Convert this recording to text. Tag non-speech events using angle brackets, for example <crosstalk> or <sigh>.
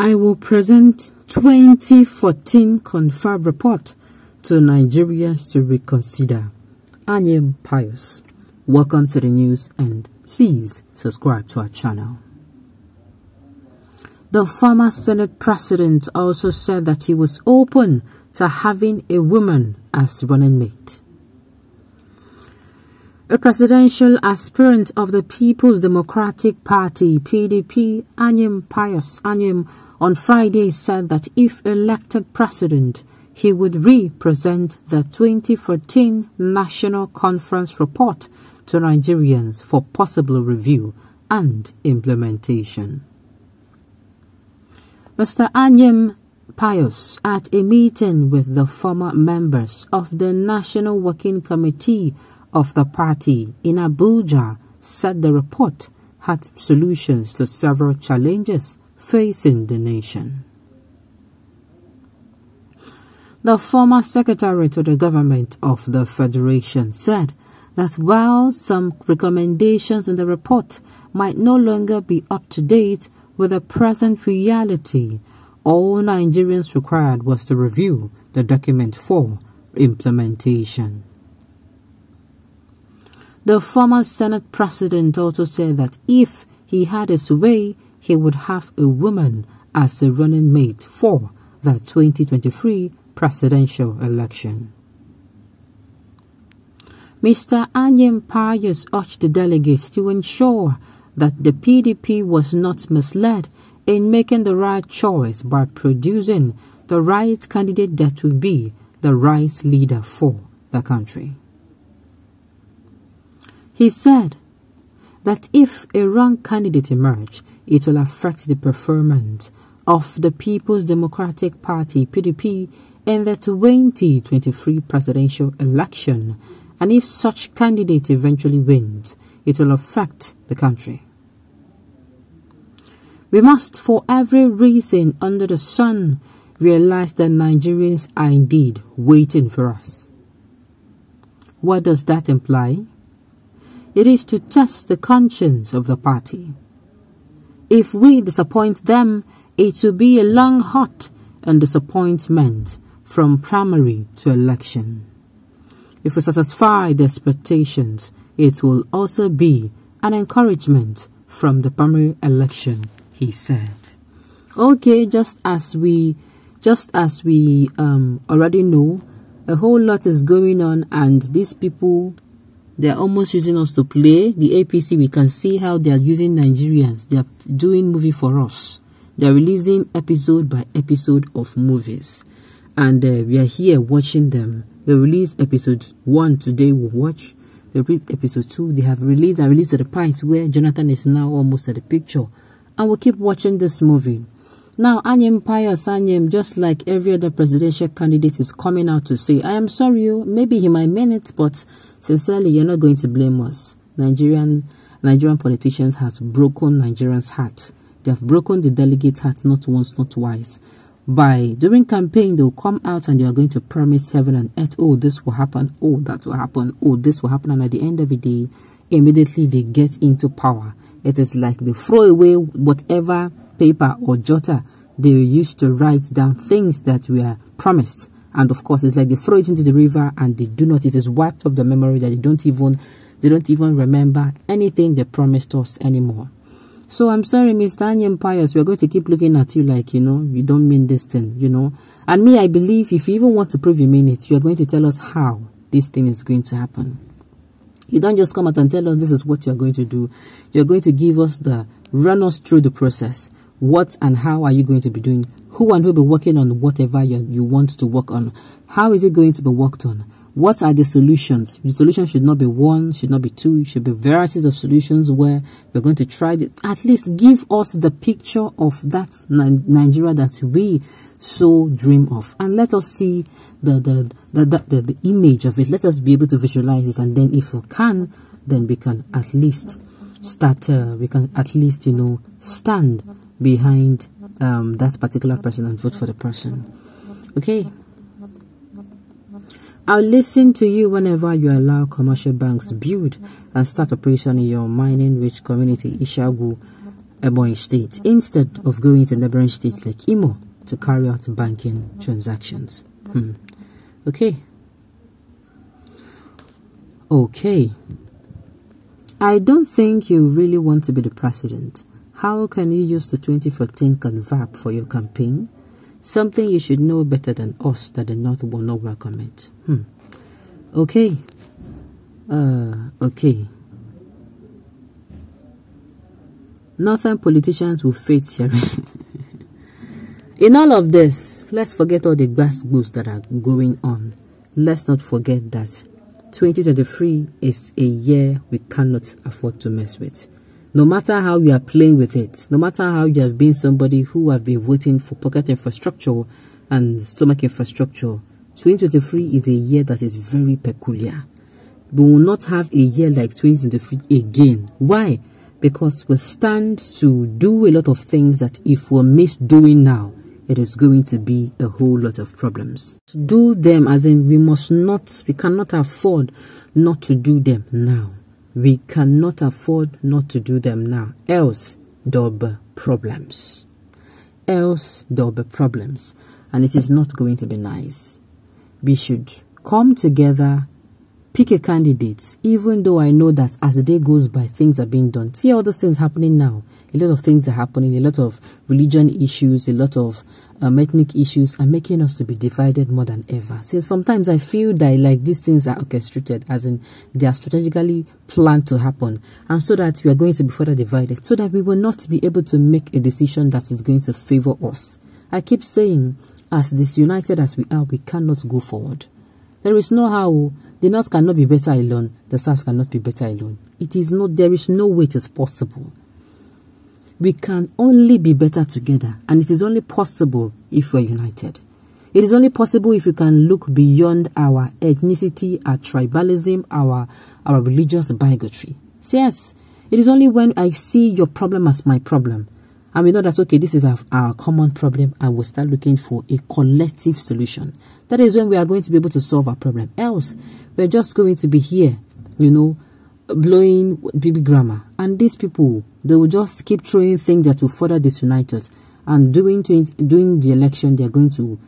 I will present 2014 confirmed report to Nigerians to reconsider. Anyim Pius. Welcome to the news and please subscribe to our channel. The former Senate president also said that he was open to having a woman as running mate. A presidential aspirant of the People's Democratic Party, PDP, Anyim Pius Anyim, on Friday said that if elected president, he would represent the 2014 National Conference report to Nigerians for possible review and implementation. Mr. Anyim Pius, at a meeting with the former members of the National Working Committee of the party in Abuja said the report had solutions to several challenges facing the nation. The former secretary to the government of the Federation said that while some recommendations in the report might no longer be up to date with the present reality, all Nigerians required was to review the document for implementation. The former Senate president also said that if he had his way, he would have a woman as a running mate for the 2023 presidential election. Mr. Anyim Pius urged the delegates to ensure that the PDP was not misled in making the right choice by producing the right candidate that would be the right leader for the country. He said that if a wrong candidate emerges, it will affect the performance of the People's Democratic Party PDP in the 2023 presidential election, and if such candidate eventually wins, it will affect the country. We must, for every reason under the sun, realize that Nigerians are indeed waiting for us. What does that imply? It is to test the conscience of the party. If we disappoint them, it will be a long hot and disappointment from primary to election. If we satisfy the expectations, it will also be an encouragement from the primary election, he said. Okay, just as we just as we um, already know, a whole lot is going on and these people they're almost using us to play. The APC, we can see how they are using Nigerians. They are doing movie for us. They are releasing episode by episode of movies. And uh, we are here watching them. They release episode 1 today, we'll watch. They release episode 2. They have released and released at the point where Jonathan is now almost at the picture. And we'll keep watching this movie. Now, Anyim Pius Anyim, just like every other presidential candidate, is coming out to say, I am sorry, oh, maybe he might mean it, but sincerely, you're not going to blame us. Nigerian, Nigerian politicians have broken Nigerians' heart. They have broken the delegates' heart not once, not twice. By during campaign, they'll come out and they are going to promise heaven and earth, oh, this will happen, oh, that will happen, oh, this will happen. And at the end of the day, immediately they get into power. It is like they throw away whatever paper or jotter they used to write down things that were promised. And of course it's like they throw it into the river and they do not. It is wiped off the memory that they don't even they don't even remember anything they promised us anymore. So i'm sorry mr anyim pius we're going to keep looking at you like you know you don't mean this thing you know. And me i believe if you even want to prove you mean it you're going to tell us how this thing is going to happen. You don't just come out and tell us this is what you're going to do. You're going to give us the run us through the process what and how are you going to be doing? Who and who will be working on whatever you, you want to work on? How is it going to be worked on? What are the solutions? The solution should not be one, should not be two, it should be varieties of solutions where we're going to try to at least give us the picture of that Nigeria that we so dream of. And let us see the, the, the, the, the image of it. Let us be able to visualize it. And then if we can, then we can at least start, uh, we can at least, you know, stand behind um, that particular person and vote for the person. Okay. I'll listen to you whenever you allow commercial banks build and start operation in your mining rich community, Ishiagu, Ebonyi State instead of going to neighboring states like Imo to carry out banking transactions. Hmm. Okay. Okay. I don't think you really want to be the president. How can you use the 2014 confab for your campaign? Something you should know better than us that the North will not welcome it. Hmm. Okay. Uh, okay. Northern politicians will face sharing. <laughs> In all of this, let's forget all the gas that are going on. Let's not forget that 2023 is a year we cannot afford to mess with. No matter how you are playing with it, no matter how you have been somebody who have been voting for pocket infrastructure and stomach infrastructure, 2023 is a year that is very peculiar. We will not have a year like 2023 again. Why? Because we stand to do a lot of things that if we miss doing now, it is going to be a whole lot of problems. To do them as in we must not, we cannot afford not to do them now. We cannot afford not to do them now. Else, there'll be problems. Else, there'll be problems. And it is not going to be nice. We should come together pick a candidate, even though I know that as the day goes by, things are being done. See all those things happening now. A lot of things are happening, a lot of religion issues, a lot of um, ethnic issues are making us to be divided more than ever. See, sometimes I feel that like these things are orchestrated, as in they are strategically planned to happen, and so that we are going to be further divided, so that we will not be able to make a decision that is going to favor us. I keep saying, as disunited as we are, we cannot go forward. There is no how the North cannot be better alone. The South cannot be better alone. It is not, there is no way it is possible. We can only be better together, and it is only possible if we're united. It is only possible if we can look beyond our ethnicity, our tribalism, our, our religious bigotry. So yes, it is only when I see your problem as my problem, and we know that, okay, this is our, common problem, and we'll start looking for a collective solution. That is when we are going to be able to solve our problem. Else, we're just going to be here, you know, blowing baby grammar. And these people, they will just keep throwing things that will further disunite us. And during, doing the election, they're going to